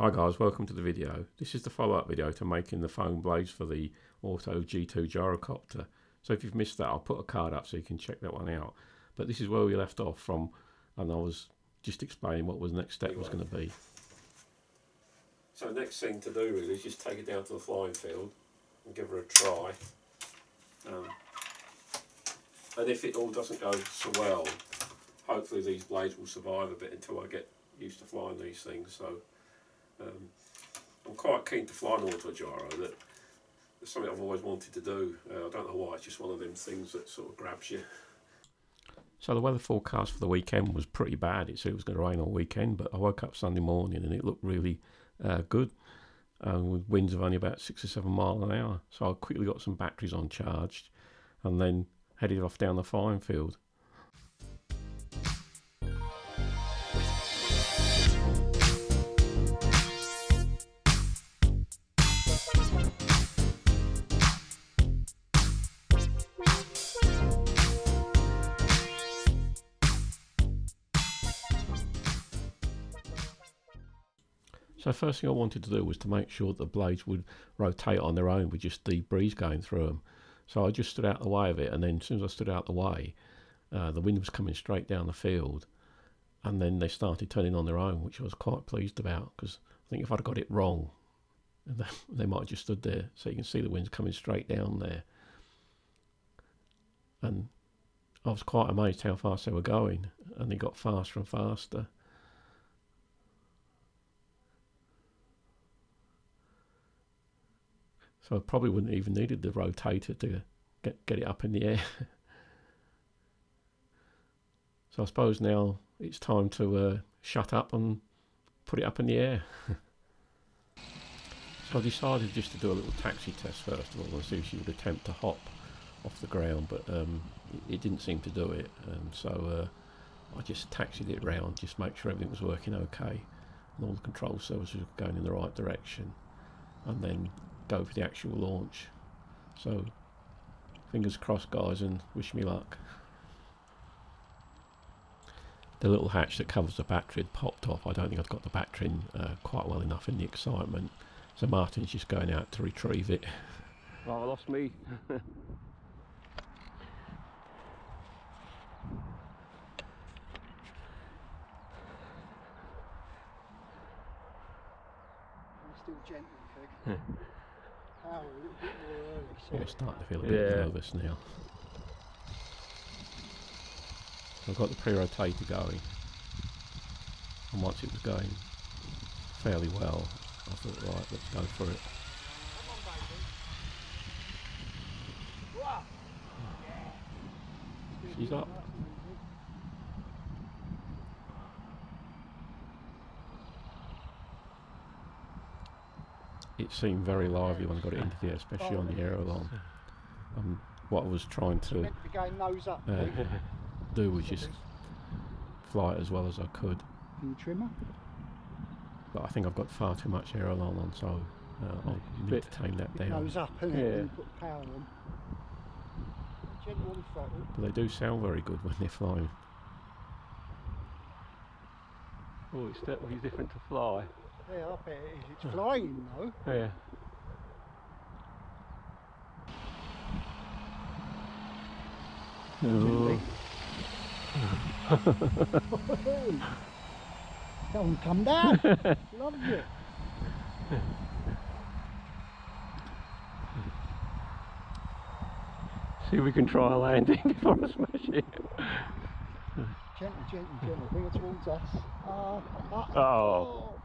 Hi guys, welcome to the video. This is the follow-up video to making the foam blades for the Auto G2 gyrocopter. So if you've missed that, I'll put a card up so you can check that one out. But this is where we left off from, and I was just explaining what was the next step was going to be. So next thing to do really is just take it down to the flying field and give her a try. Um, and if it all doesn't go so well, hopefully these blades will survive a bit until I get used to flying these things. So quite keen to fly an auto gyro. That it's something I've always wanted to do. Uh, I don't know why. It's just one of them things that sort of grabs you. So the weather forecast for the weekend was pretty bad. It said it was going to rain all weekend, but I woke up Sunday morning and it looked really uh, good. With winds of only about six or seven miles an hour. So I quickly got some batteries on charged and then headed off down the flying field. So first thing I wanted to do was to make sure that the blades would rotate on their own with just the breeze going through them. So I just stood out the way of it and then as soon as I stood out the way, uh, the wind was coming straight down the field and then they started turning on their own, which I was quite pleased about because I think if I'd got it wrong, they might have just stood there. So you can see the wind's coming straight down there. And I was quite amazed how fast they were going and they got faster and faster. So I probably wouldn't even needed the rotator to get, get it up in the air. so I suppose now it's time to uh, shut up and put it up in the air. so I decided just to do a little taxi test first of all and see if she would attempt to hop off the ground, but um, it, didn't seem to do it. And so uh, I just taxied it round, just make sure everything was working okay and all the control surfaces were going in the right direction. And then go for the actual launch. So fingers crossed guys and wish me luck. The little hatch that covers the battery had popped off. I don't think I've got the battery in uh, quite well enough in the excitement. So Martin's just going out to retrieve it. Oh, I lost me. still gentle, power a little bit more early. So yeah, starting to feel a bit yeah. nervous now. I've got the pre-rotator going, and once it was going fairly well, I thought, right, let's go for it. She's up. It seemed very lively when I got it into the air, especially on the aileron. Um, what I was trying to uh, do was just fly it as well as I could. Can you trim her? But I think I've got far too much aileron on, so uh, I'll need to tame that down. Nose up, and yeah. you put power on. But they do sound very good when they're flying. Oh, it's definitely different to fly. Yeah, I bet it is. It's flying though. Yeah. Oh. Don't come down. Love you. See if we can try a landing before I smash it. Gently, gently, gently. Bring it towards us. Uh, uh, oh. oh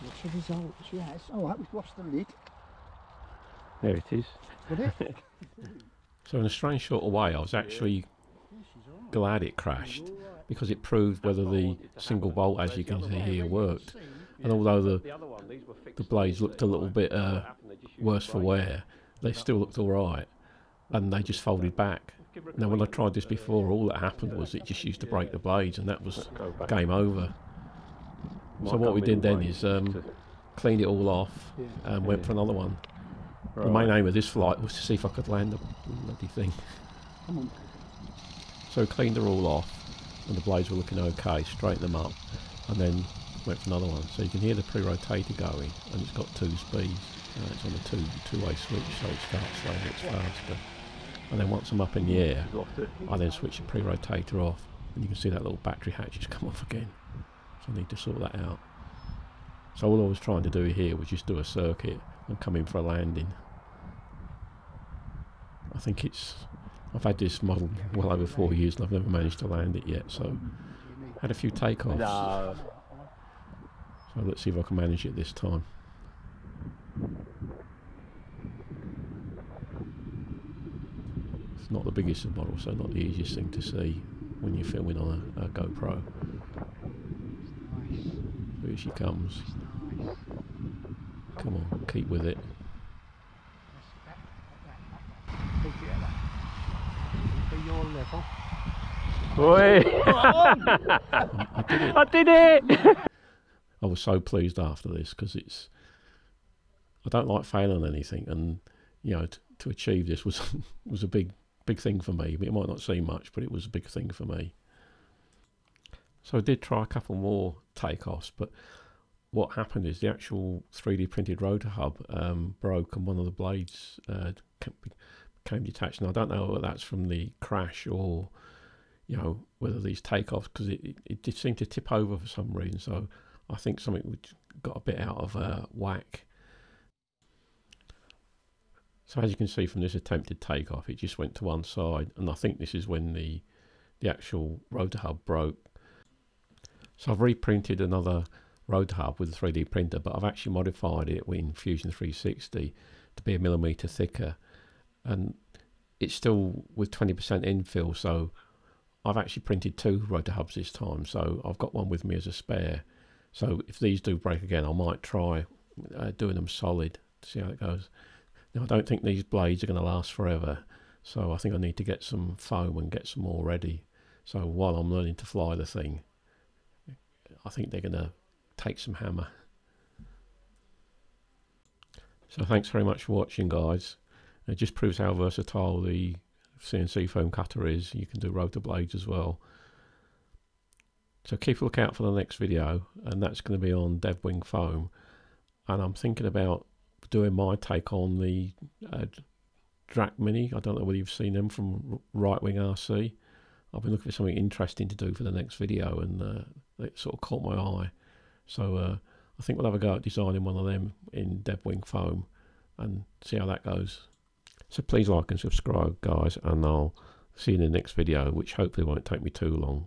What's the results? Yes. All right, we've lost the lid. There it is. so in a strange sort of way, I was actually glad it crashed because it proved whether the single bolt, as you can see here, worked. And although the the blades looked a little bit uh, worse for wear, they still looked all right, and they just folded back. Now, when I tried this before, all that happened was it just used to break the blades, and that was game over. So what we did then is um, cleaned it all off and went for another one. The main aim of this flight was to see if I could land the bloody thing. So cleaned her all off and the blades were looking okay, straightened them up and then went for another one. So you can hear the pre-rotator going and it's got two speeds. Uh, it's on a two two-way switch so it starts slow and it's faster. And then once I'm up in the air, I then switch the pre-rotator off and you can see that little battery hatch has come off again. So I need to sort that out. So all I was trying to do here was just do a circuit and come in for a landing. I think it's I've had this model well over four years and I've never managed to land it yet. So had a few takeoffs. No. So let's see if I can manage it this time. It's not the biggest of models, so not the easiest thing to see when you're filming on a, a GoPro. nice. Here she comes. Come on, keep with it. Take it at that. For your level. Oi! I did it. I did it! I was so pleased after this because it's. I don't like failing anything, and you know, t- to achieve this was was a big big thing for me. It might not seem much, but it was a big thing for me. So I did try a couple more takeoffs, but what happened is the actual 3D printed rotor hub um, broke, and one of the blades uh, became detached. And I don't know whether that's from the crash or you know whether these takeoffs because it, it, did seem to tip over for some reason. So I think something got a bit out of uh, whack. So as you can see from this attempted takeoff, it just went to one side, and I think this is when the the actual rotor hub broke. So I've reprinted another rotor hub with a 3D printer, but I've actually modified it in Fusion 360 to be a millimeter thicker, and it's still with 20% infill. So I've actually printed two rotor hubs this time, so I've got one with me as a spare. So if these do break again, I might try uh, doing them solid to see how it goes. Now I don't think these blades are going to last forever, so I think I need to get some foam and get some more ready. So while I'm learning to fly the thing, I think they're going to take some hammer. So thanks very much for watching, guys. It just proves how versatile the CNC foam cutter is. You can do rotor blades as well. So keep a lookout for the next video, and that's going to be on DevWing foam. And I'm thinking about doing my take on the uh, Drac Mini. I don't know whether you've seen them from Right Wing RC. I've been looking for something interesting to do for the next video, and uh, it sort of caught my eye. So uh, I think we'll have a go at designing one of them in DevWing foam and see how that goes. So please like and subscribe, guys, and I'll see you in the next video, which hopefully won't take me too long.